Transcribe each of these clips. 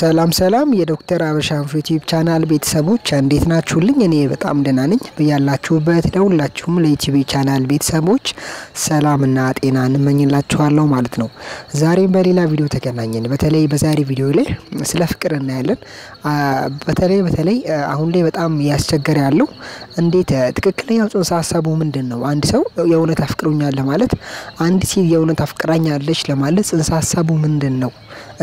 ሰላም ሰላም የዶክተር አበሻን ዩቲዩብ ቻናል ቤተሰቦች እንዴት ናችሁልኝ? እኔ በጣም ደህና ነኝ። በያላችሁበት ለሁላችሁም ለዩቲዩብ ቻናል ቤተሰቦች ሰላምና ጤና እንመኝላችኋለሁ ማለት ነው። ዛሬም በሌላ ቪዲዮ ተገናኘን። በተለይ በዛሬ ቪዲዮ ላይ ስለ ፍቅር እናያለን። በተለይ በተለይ አሁን ላይ በጣም እያስቸገረ ያለው እንዴት ትክክለኛው ጽንሰ ሀሳቡ ምንድን ነው? አንድ ሰው የእውነት አፍቅሮኛል ለማለት አንድ ሴት የእውነት አፍቅራኛለች ለማለት ጽንሰ ሀሳቡ ምንድን ነው?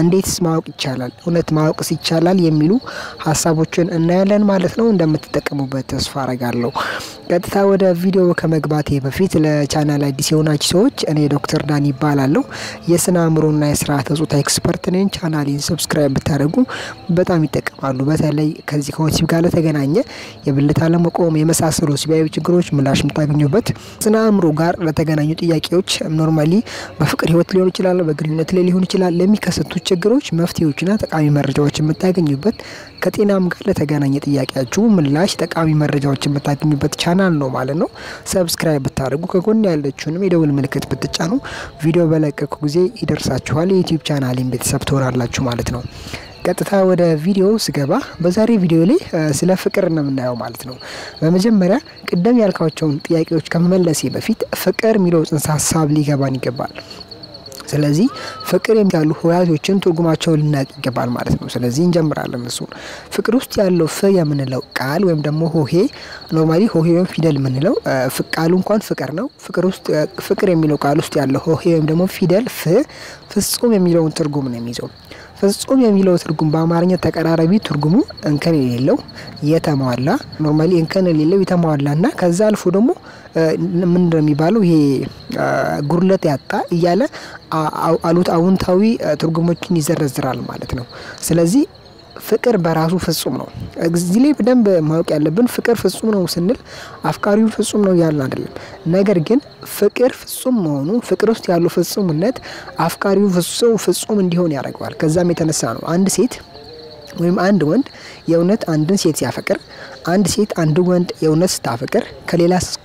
እንዴትስ ማወቅ ይቻላል? እውነት ማወቅስ ይቻላል? የሚሉ ሀሳቦችን እናያለን ማለት ነው። እንደምትጠቀሙበት ተስፋ አረጋለሁ። ቀጥታ ወደ ቪዲዮ ከመግባቴ በፊት ለቻናል አዲስ የሆናችሁ ሰዎች እኔ ዶክተር ዳን ይባላለሁ። የስነ አእምሮና የስርዓተ ጾታ expert ነኝ። ቻናሌን subscribe ብታደርጉ በጣም ይጠቀማሉ። በተለይ ከዚህ ከወሲብ ጋር ለተገናኘ የብልት አለመቆም የመሳሰሉ ወሲባዊ ችግሮች ምላሽ የምታገኙበት፣ ስነ አእምሮ ጋር ለተገናኙ ጥያቄዎች normally በፍቅር ህይወት ሊሆን ይችላል፣ በግንኙነት ላይ ሊሆን ይችላል ለሚከሰቱ ችግሮች መፍትሄዎችና ጠቃሚ መረጃዎች የምታገኙበት ከጤናም ጋር ለተገናኘ ጥያቄያችሁ ምላሽ ጠቃሚ መረጃዎች የምታገኙበት ቻናል ነው ማለት ነው። subscribe ብታደርጉ ከጎን ያለችውንም የደውል ምልክት ብትጫኑ ቪዲዮ በለቀኩ ጊዜ ይደርሳችኋል። የዩቲዩብ ቻናሌን ቤተሰብ ትሆናላችሁ ማለት ነው። ቀጥታ ወደ ቪዲዮ ስገባ በዛሬ ቪዲዮ ላይ ስለ ፍቅር ነው የምናየው ማለት ነው። በመጀመሪያ ቅደም ያልካቸውን ጥያቄዎች ከመመለሴ በፊት ፍቅር የሚለው ጽንሰ ሀሳብ ሊገባን ይገባል። ስለዚህ ፍቅር ያሉ ሆሄያቶችን ትርጉማቸውን ልናውቅ ይገባል ማለት ነው። ስለዚህ እንጀምራለን። እሱን ፍቅር ውስጥ ያለው ፍ የምንለው ቃል ወይም ደግሞ ሆሄ normally ሆሄ ወይም ፊደል የምንለው ቃሉ እንኳን ፍቅር ነው። ፍቅር ውስጥ ፍቅር የሚለው ቃል ውስጥ ያለው ሆሄ ወይም ደግሞ ፊደል ፍ ፍጹም የሚለውን ትርጉም ነው የሚይዘው። ፍጹም የሚለው ትርጉም በአማርኛ ተቀራራቢ ትርጉሙ እንከን የሌለው የተሟላ normally እንከን የሌለው የተሟላ እና ከዛ አልፎ ደግሞ ምንድን ነው የሚባለው ይሄ ጉድለት ያጣ እያለ አሉት አዎንታዊ ትርጉሞችን ይዘረዝራል ማለት ነው። ስለዚህ ፍቅር በራሱ ፍጹም ነው። እዚህ ላይ በደንብ ማወቅ ያለብን ፍቅር ፍጹም ነው ስንል አፍቃሪው ፍጹም ነው ያልን አይደለም። ነገር ግን ፍቅር ፍጹም መሆኑ ፍቅር ውስጥ ያለው ፍጹምነት አፍቃሪው ፍጹም እንዲሆን ያደርገዋል። ከዛም የተነሳ ነው አንድ ሴት ወይም አንድ ወንድ የእውነት አንድን ሴት ሲያፈቅር፣ አንድ ሴት አንድ ወንድ የእውነት ስታፈቅር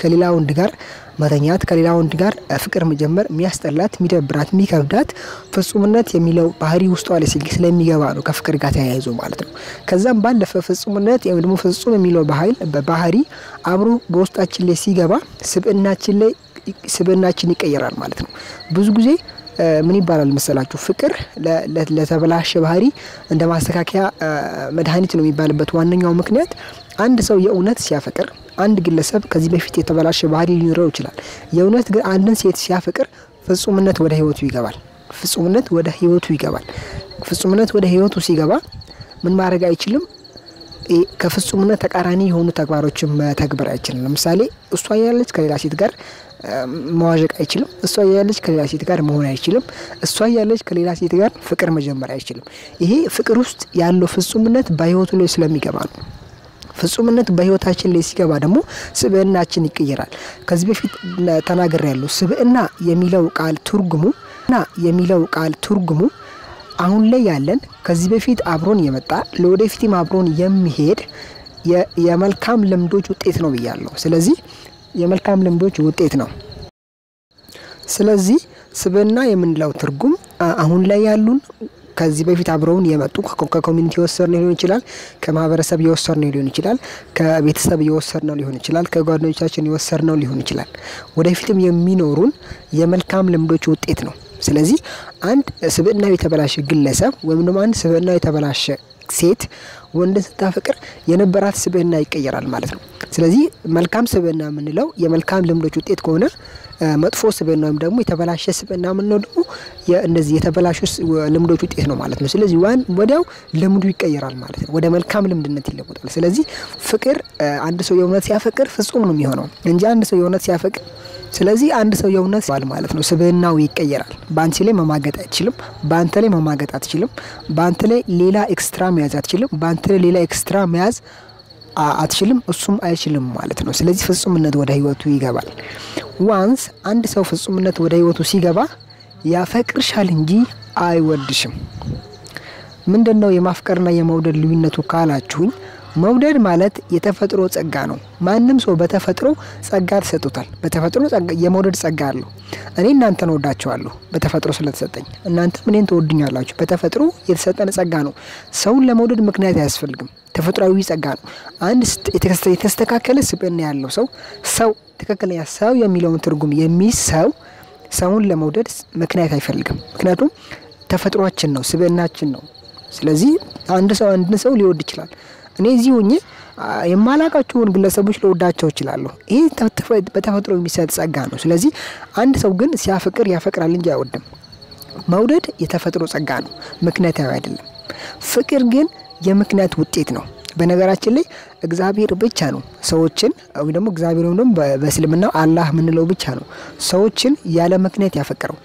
ከሌላ ወንድ ጋር መተኛት ከሌላ ወንድ ጋር ፍቅር መጀመር የሚያስጠላት፣ የሚደብራት፣ የሚከብዳት ፍጹምነት የሚለው ባህሪ ውስጧ ላይ ስለሚገባ ነው ከፍቅር ጋር ተያይዞ ማለት ነው። ከዛም ባለፈ ፍጹምነት ወይም ደግሞ ፍጹም የሚለው ባህሪ አብሮ በውስጣችን ላይ ሲገባ ስብዕናችን ላይ ስብዕናችን ይቀየራል ማለት ነው። ብዙ ጊዜ ምን ይባላል መሰላችሁ? ፍቅር ለተበላሸ ባህሪ እንደ ማስተካከያ መድኃኒት ነው የሚባልበት ዋነኛው ምክንያት አንድ ሰው የእውነት ሲያፈቅር አንድ ግለሰብ ከዚህ በፊት የተበላሸ ባህሪ ሊኖረው ይችላል። የእውነት ግን አንድን ሴት ሲያፈቅር ፍጹምነት ወደ ህይወቱ ይገባል። ፍጹምነት ወደ ህይወቱ ይገባል። ፍጹምነት ወደ ህይወቱ ሲገባ ምን ማድረግ አይችልም? ከፍጹምነት ተቃራኒ የሆኑ ተግባሮችን መተግበር አይችልም። ለምሳሌ እሷ ያለች ከሌላ ሴት ጋር መዋዠቅ አይችልም። እሷ ያለች ከሌላ ሴት ጋር መሆን አይችልም። እሷ ያለች ከሌላ ሴት ጋር ፍቅር መጀመር አይችልም። ይሄ ፍቅር ውስጥ ያለው ፍጹምነት በህይወቱ ላይ ስለሚገባ ነው። ፍጹምነት በህይወታችን ላይ ሲገባ ደግሞ ስብዕናችን ይቀየራል። ከዚህ በፊት ተናገር ያለው ስብዕና የሚለው ቃል ትርጉሙ ና የሚለው ቃል ትርጉሙ አሁን ላይ ያለን ከዚህ በፊት አብሮን የመጣ ለወደፊትም አብሮን የሚሄድ የመልካም ልምዶች ውጤት ነው ብያለሁ። ስለዚህ የመልካም ልምዶች ውጤት ነው። ስለዚህ ስብዕና የምንለው ትርጉም አሁን ላይ ያሉን ከዚህ በፊት አብረውን የመጡ ከኮሚኒቲ የወሰድነው ሊሆን ይችላል፣ ከማህበረሰብ የወሰድነው ሊሆን ይችላል፣ ከቤተሰብ የወሰድነው ሊሆን ይችላል፣ ከጓደኞቻችን የወሰድነው ሊሆን ይችላል። ወደፊትም የሚኖሩን የመልካም ልምዶች ውጤት ነው። ስለዚህ አንድ ስብዕናው የተበላሸ ግለሰብ ወይም ደግሞ አንድ ስብዕናው የተበላሸ ሴት ወንድን ስታፈቅር የነበራት ስብዕና ይቀየራል ማለት ነው። ስለዚህ መልካም ስብዕና የምንለው የመልካም ልምዶች ውጤት ከሆነ መጥፎ ስብዕና ወይም ደግሞ የተበላሸ ስብዕና የምንለው ደግሞ እነዚህ የተበላሹ ልምዶች ውጤት ነው ማለት ነው። ስለዚህ once ወዲያው ልምዱ ይቀየራል ማለት ነው፣ ወደ መልካም ልምድነት ይለወጣል። ስለዚህ ፍቅር አንድ ሰው የእውነት ሲያፈቅር ፍጹም ነው የሚሆነው እንጂ አንድ ሰው የእውነት ሲያፈቅር ስለዚህ አንድ ሰው የእውነት ባል ማለት ነው ስብዕናው ይቀየራል። በአንቺ ላይ መማገጥ አይችልም። በአንተ ላይ መማገጥ አትችልም። በአንተ ላይ ሌላ extra መያዝ አትችልም። በአንተ ላይ ሌላ extra መያዝ አትችልም። እሱም አይችልም ማለት ነው። ስለዚህ ፍጹምነት ወደ ህይወቱ ይገባል። once አንድ ሰው ፍጹምነት ወደ ህይወቱ ሲገባ ያፈቅርሻል እንጂ አይወድሽም። ምንድን ነው የማፍቀርና የመውደድ ልዩነቱ ካላችሁኝ፣ መውደድ ማለት የተፈጥሮ ጸጋ ነው። ማንም ሰው በተፈጥሮ ጸጋ ተሰጥቶታል። በተፈጥሮ የመውደድ ጸጋ አለው። እኔ እናንተን ወዳቸዋለሁ በተፈጥሮ ስለተሰጠኝ፣ እናንተም እኔን ትወዱኛላችሁ። በተፈጥሮ የተሰጠን ጸጋ ነው። ሰውን ለመውደድ ምክንያት አያስፈልግም። ተፈጥሯዊ ጸጋ ነው። አንድ የተስተካከለ ስብዕና ያለው ሰው ሰው ትክክለኛ ሰው የሚለውን ትርጉም የሚይዝ ሰው ሰውን ለመውደድ ምክንያት አይፈልግም። ምክንያቱም ተፈጥሯችን ነው፣ ስብዕናችን ነው። ስለዚህ አንድ ሰው አንድን ሰው ሊወድ ይችላል። እኔ እዚህ ሆኜ የማላቃቸውን ግለሰቦች ልወዳቸው እችላለሁ። ይህ በተፈጥሮ የሚሰጥ ጸጋ ነው። ስለዚህ አንድ ሰው ግን ሲያፈቅር ያፈቅራል እንጂ አይወድም። መውደድ የተፈጥሮ ጸጋ ነው፣ ምክንያታዊ አይደለም። ፍቅር ግን የምክንያት ውጤት ነው። በነገራችን ላይ እግዚአብሔር ብቻ ነው ሰዎችን ወይም ደግሞ እግዚአብሔር ወይም ደግሞ በእስልምናው አላህ የምንለው ብቻ ነው ሰዎችን ያለ ምክንያት ያፈቀረው።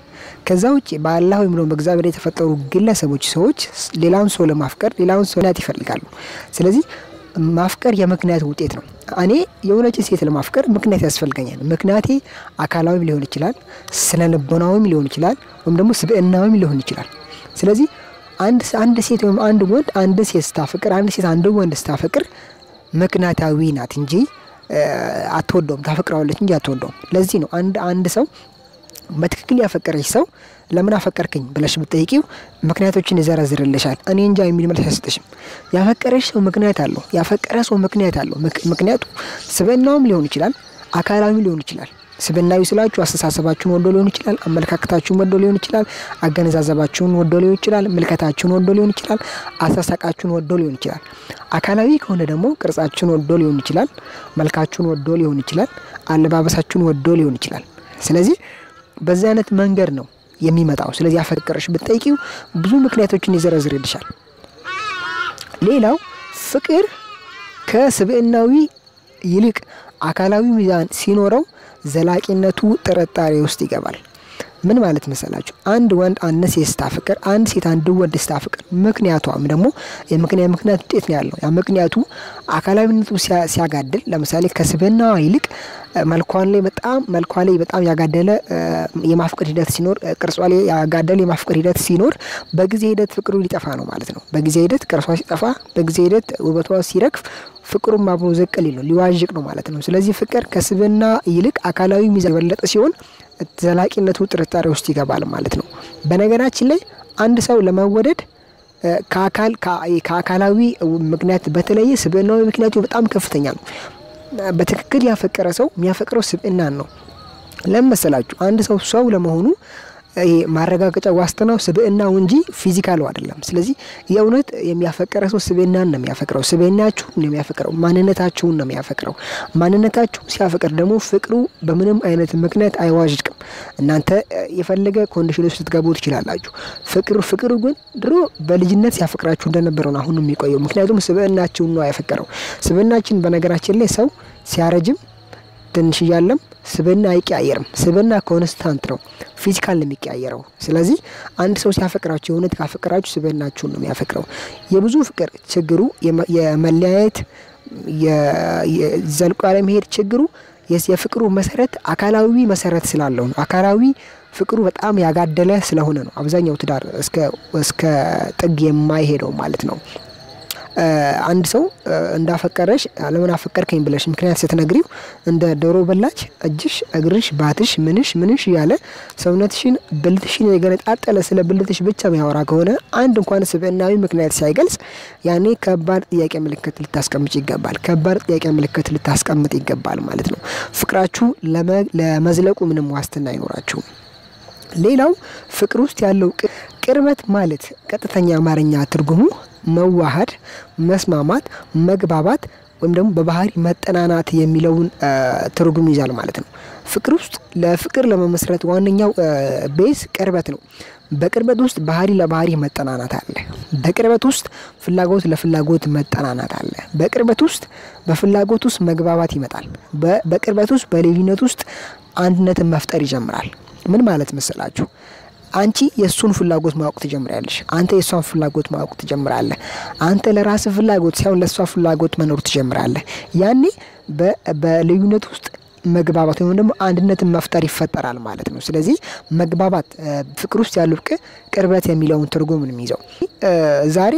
ከዛ ውጭ በአላህ ወይም ደግሞ በእግዚአብሔር የተፈጠሩ ግለሰቦች ሰዎች ሌላውን ሰው ለማፍቀር ሌላውን ሰው ምክንያት ይፈልጋሉ። ስለዚህ ማፍቀር የምክንያት ውጤት ነው። እኔ የሆነች ሴት ለማፍቀር ምክንያት ያስፈልገኛል። ምክንያቴ አካላዊም ሊሆን ይችላል፣ ስነ ልቦናዊም ሊሆን ይችላል፣ ወይም ደግሞ ስብዕናዊም ሊሆን ይችላል። ስለዚህ አንድ አንድ ሴት ወይም አንድ ወንድ አንድ ሴት ስታፈቅር አንድ ሴት አንድ ወንድ ስታፈቅር ምክንያታዊ ናት እንጂ አትወደውም። ታፈቅረዋለች እንጂ አትወደውም። ለዚህ ነው አንድ አንድ ሰው በትክክል ያፈቀረች ሰው ለምን አፈቀርክኝ ብለሽ ብትጠይቂው ምክንያቶችን ይዘረዝርልሻል። እኔ እንጃ የሚል መልስ አይሰጥሽም። ያፈቀረች ሰው ምክንያት አለው። ያፈቀረ ሰው ምክንያት አለው። ምክንያቱ ስብዕናውም ሊሆን ይችላል፣ አካላዊም ሊሆን ይችላል። ስብዕናዊ ስላችሁ አስተሳሰባችሁን ወዶ ሊሆን ይችላል፣ አመለካከታችሁን ወዶ ሊሆን ይችላል፣ አገነዛዘባችሁን ወዶ ሊሆን ይችላል፣ ምልከታችሁን ወዶ ሊሆን ይችላል፣ አሳሳቃችሁን ወዶ ሊሆን ይችላል። አካላዊ ከሆነ ደግሞ ቅርጻችሁን ወዶ ሊሆን ይችላል፣ መልካችሁን ወዶ ሊሆን ይችላል፣ አለባበሳችሁን ወዶ ሊሆን ይችላል። ስለዚህ በዚህ አይነት መንገድ ነው የሚመጣው። ስለዚህ አፈቀረሽ ብትጠይቂው ብዙ ምክንያቶችን ይዘረዝርልሻል። ሌላው ፍቅር ከስብዕናዊ ይልቅ አካላዊ ሚዛን ሲኖረው ዘላቂነቱ ጥርጣሬ ውስጥ ይገባል። ምን ማለት መሰላችሁ? አንድ ወንድ አንድ ሴት ስታፍቅር፣ አንድ ሴት አንድ ወንድ ስታፍቅር ምክንያቷም ደግሞ የምክንያት ምክንያት ውጤት ነው ያለው። ያ ምክንያቱ አካላዊነቱ ሲያጋድል፣ ለምሳሌ ከስብዕናዋ ይልቅ መልኳን ላይ በጣም መልኳ ላይ በጣም ያጋደለ የማፍቀር ሂደት ሲኖር፣ ቅርጿ ላይ ያጋደለ የማፍቀር ሂደት ሲኖር በጊዜ ሂደት ፍቅሩ ሊጠፋ ነው ማለት ነው። በጊዜ ሂደት ቅርሷ ሲጠፋ፣ በጊዜ ሂደት ውበቷ ሲረግፍ ፍቅሩም አብሮ ዘቅ ሊል ነው ሊዋዥቅ ነው ማለት ነው። ስለዚህ ፍቅር ከስብዕና ይልቅ አካላዊ ሚዛን የበለጠ ሲሆን ዘላቂነቱ ጥርጣሬ ውስጥ ይገባል ማለት ነው። በነገራችን ላይ አንድ ሰው ለመወደድ ከአካል ከአካላዊ ምክንያት በተለየ ስብዕናዊ ምክንያቱ በጣም ከፍተኛ ነው። በትክክል ያፈቀረ ሰው የሚያፈቅረው ስብዕናን ነው። ለምን መሰላችሁ? አንድ ሰው ሰው ለመሆኑ ማረጋገጫ ዋስትናው ስብዕናው እንጂ ፊዚካሉ አይደለም። ስለዚህ የእውነት የሚያፈቀረ ሰው ስብዕናን ነው የሚያፈቅረው፣ ስብዕናችሁን ነው የሚያፈቅረው፣ ማንነታችሁን ነው የሚያፈቅረው። ማንነታችሁ ሲያፈቅር ደግሞ ፍቅሩ በምንም አይነት ምክንያት አይዋዥቅም። እናንተ የፈለገ condition ውስጥ ልትገቡ ትችላላችሁ። ፍቅሩ ፍቅሩ ግን ድሮ በልጅነት ሲያፈቅራችሁ እንደነበረው ነው አሁን የሚቆየው። ምክንያቱም ስብዕናችሁን ነው ያፈቀረው። ስብዕናችን በነገራችን ላይ ሰው ሲያረጅም ትንሽ እያለም ስብዕና አይቀያየርም። ስብዕና constant ነው፣ physical ነው የሚቀያየረው። ስለዚህ አንድ ሰው ሲያፈቅራችሁ የእውነት ካፈቅራችሁ ስብዕናችሁን ነው የሚያፈቅረው። የብዙ ፍቅር ችግሩ የመለያየት ዘልቆ ያለመሄድ ችግሩ የፍቅሩ መሰረት አካላዊ መሰረት ስላለው ነው። አካላዊ ፍቅሩ በጣም ያጋደለ ስለሆነ ነው አብዛኛው ትዳር እስከ ጥግ የማይሄደው ማለት ነው። አንድ ሰው እንዳፈቀረሽ ለምን አፈቀርከኝ ብለሽ ምክንያት ስትነግሪው እንደ ዶሮ በላች እጅሽ፣ እግርሽ፣ ባትሽ፣ ምንሽ ምንሽ እያለ ሰውነትሽን ብልትሽን የገነጣጠለ ስለ ብልትሽ ብቻ የሚያወራ ከሆነ አንድ እንኳን ስብዕናዊ ምክንያት ሳይገልጽ ያኔ ከባድ ጥያቄ ምልክት ልታስቀምጭ ይገባል። ከባድ ጥያቄ ምልክት ልታስቀምጥ ይገባል ማለት ነው። ፍቅራችሁ ለመዝለቁ ምንም ዋስትና አይኖራችሁም። ሌላው ፍቅር ውስጥ ያለው ቅርበት ማለት ቀጥተኛ አማርኛ ትርጉሙ መዋሃድ፣ መስማማት፣ መግባባት ወይም ደግሞ በባህሪ መጠናናት የሚለውን ትርጉም ይዛል ማለት ነው። ፍቅር ውስጥ ለፍቅር ለመመስረት ዋነኛው ቤዝ ቅርበት ነው። በቅርበት ውስጥ ባህሪ ለባህሪ መጠናናት አለ። በቅርበት ውስጥ ፍላጎት ለፍላጎት መጠናናት አለ። በቅርበት ውስጥ በፍላጎት ውስጥ መግባባት ይመጣል። በቅርበት ውስጥ በልዩነት ውስጥ አንድነትን መፍጠር ይጀምራል። ምን ማለት መሰላችሁ? አንቺ የእሱን ፍላጎት ማወቅ ትጀምራለሽ። አንተ የእሷን ፍላጎት ማወቅ ትጀምራለህ። አንተ ለራስህ ፍላጎት ሳይሆን ለእሷ ፍላጎት መኖር ትጀምራለህ። ያኔ በልዩነት ውስጥ መግባባት ወይም ደግሞ አንድነትን መፍጠር ይፈጠራል ማለት ነው። ስለዚህ መግባባት ፍቅር ውስጥ ያለው ቅርበት የሚለውን ትርጉም ነው የሚይዘው። ዛሬ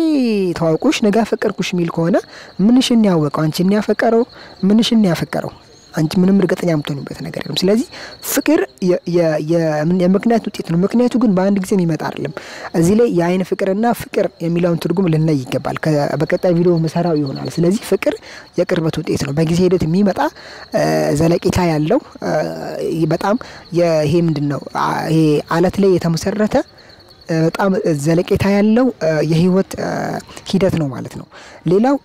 ተዋውቆሽ ነገ አፈቀርኩሽ የሚል ከሆነ ምንሽን ያወቀው አንቺን ያፈቀረው ምንሽን ያፈቀረው አንቺ ምንም እርግጠኛ የምትሆኑበት ነገር የለም። ስለዚህ ፍቅር የምክንያት ውጤት ነው። ምክንያቱ ግን በአንድ ጊዜ የሚመጣ አይደለም። እዚህ ላይ የአይን ፍቅርና ፍቅር የሚለውን ትርጉም ልናይ ይገባል። በቀጣይ ቪዲዮ መሰራው ይሆናል። ስለዚህ ፍቅር የቅርበት ውጤት ነው። በጊዜ ሂደት የሚመጣ ዘለቄታ ያለው በጣም ይሄ ምንድን ነው ይሄ አለት ላይ የተመሰረተ በጣም ዘለቄታ ያለው የህይወት ሂደት ነው ማለት ነው። ሌላው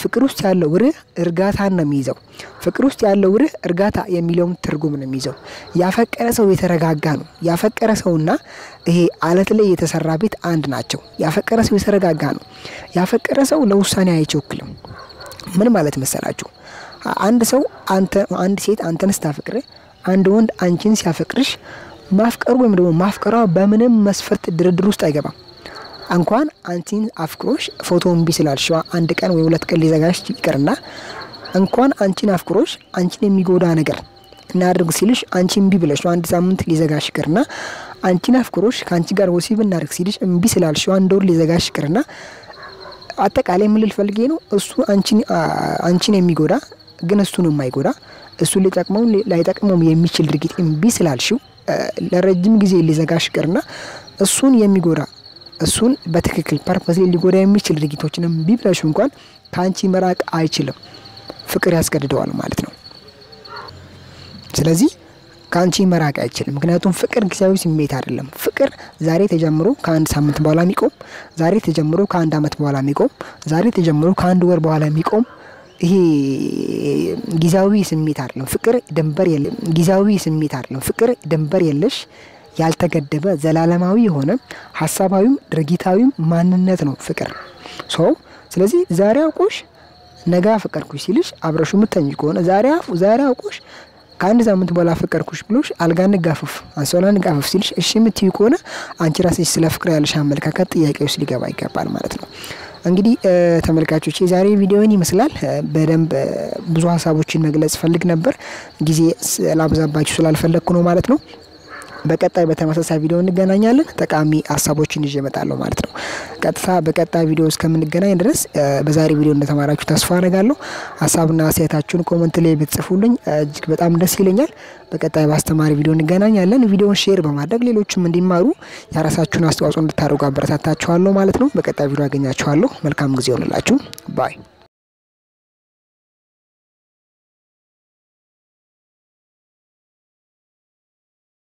ፍቅር ውስጥ ያለው ርህ እርጋታን ነው የሚይዘው። ፍቅር ውስጥ ያለው ርህ እርጋታ የሚለውን ትርጉም ነው የሚይዘው። ያፈቀረ ሰው የተረጋጋ ነው። ያፈቀረ ሰውና ይሄ አለት ላይ የተሰራ ቤት አንድ ናቸው። ያፈቀረ ሰው የተረጋጋ ነው። ያፈቀረ ሰው ለውሳኔ አይቸኩልም። ምን ማለት መሰላችሁ? አንድ ሰው አንተ አንድ ሴት አንተን ስታፈቅር፣ አንድ ወንድ አንቺን ሲያፈቅርሽ ማፍቀሩ ወይም ደግሞ ማፍቀሯ በምንም መስፈርት ድርድር ውስጥ አይገባም። እንኳን አንቺን አፍቅሮሽ ፎቶ እምቢ ስላልሽዋ አንድ ቀን ወይ ሁለት ቀን ሊዘጋሽ ይቅርና እንኳን አንቺን አፍቅሮሽ አንቺን የሚጎዳ ነገር እናድርግ ሲልሽ አንቺ እምቢ ብለሽ አንድ ሳምንት ሊዘጋሽ ይቅርና አንቺን አፍቅሮሽ ከአንቺ ጋር ወሲብ እናድርግ ሲልሽ እምቢ ስላልሽዋ አንድ ወር ሊዘጋሽ ይቅርና አጠቃላይ ምን ፈልጌ ነው? እሱ አንቺን የሚጎዳ ግን እሱን የማይጎዳ እሱ ሊጠቅመው ላይጠቅመውም የሚችል ድርጊት እምቢ ስላልሽው ለረጅም ጊዜ ሊዘጋሽ ይቅርና እሱን የሚጎዳ እሱን በትክክል purpose ሊጎዳ የሚችል ድርጊቶችንም ቢብለሹ እንኳን ከአንቺ መራቅ አይችልም። ፍቅር ያስገድደዋል ማለት ነው። ስለዚህ ከአንቺ መራቅ አይችልም። ምክንያቱም ፍቅር ጊዜያዊ ስሜት አይደለም። ፍቅር ዛሬ ተጀምሮ ከአንድ ሳምንት በኋላ የሚቆም፣ ዛሬ ተጀምሮ ከአንድ ዓመት በኋላ የሚቆም፣ ዛሬ ተጀምሮ ከአንድ ወር በኋላ የሚቆም ይሄ ጊዜያዊ ስሜት አይደለም። ፍቅር ድንበር የለም። ጊዜያዊ ስሜት አይደለም። ፍቅር ድንበር የለሽ ያልተገደበ ዘላለማዊ የሆነ ሀሳባዊም ድርጊታዊም ማንነት ነው ፍቅር ሰው። ስለዚህ ዛሬ አውቆሽ ነገ አፈቀርኩሽ ሲልሽ አብረሹ የምተኝ ከሆነ ዛሬ ዛሬ አውቆሽ ከአንድ ሳምንት በኋላ አፈቀርኩሽ ብሎሽ አልጋ እንጋፈፍ አንሶላ እንጋፈፍ ሲልሽ እሺ የምትዩ ከሆነ አንቺ ራስሽ ስለ ፍቅር ያለሽ አመለካከት ጥያቄ ውስጥ ሊገባ ይገባል ማለት ነው። እንግዲህ ተመልካቾች የዛሬ ቪዲዮን ይመስላል። በደንብ ብዙ ሀሳቦችን መግለጽ ፈልግ ነበር፣ ጊዜ ላብዛባችሁ ስላልፈለግኩ ነው ማለት ነው። በቀጣይ በተመሳሳይ ቪዲዮ እንገናኛለን። ጠቃሚ ሀሳቦችን ይዤ እመጣለሁ ማለት ነው። ቀጥታ በቀጣይ ቪዲዮ እስከምንገናኝ ድረስ በዛሬ ቪዲዮ እንደተማራችሁ ተስፋ አደርጋለሁ። ሀሳብና አስተያየታችሁን comment ላይ ብትጽፉልኝ እጅግ በጣም ደስ ይለኛል። በቀጣይ በአስተማሪ ቪዲዮ እንገናኛለን። ቪዲዮን share በማድረግ ሌሎችም እንዲማሩ የራሳችሁን አስተዋጽኦ እንድታደርጉ አበረታታችኋለሁ ማለት ነው። በቀጣይ ቪዲዮ አገኛችኋለሁ። መልካም ጊዜ ይሁንላችሁ ባይ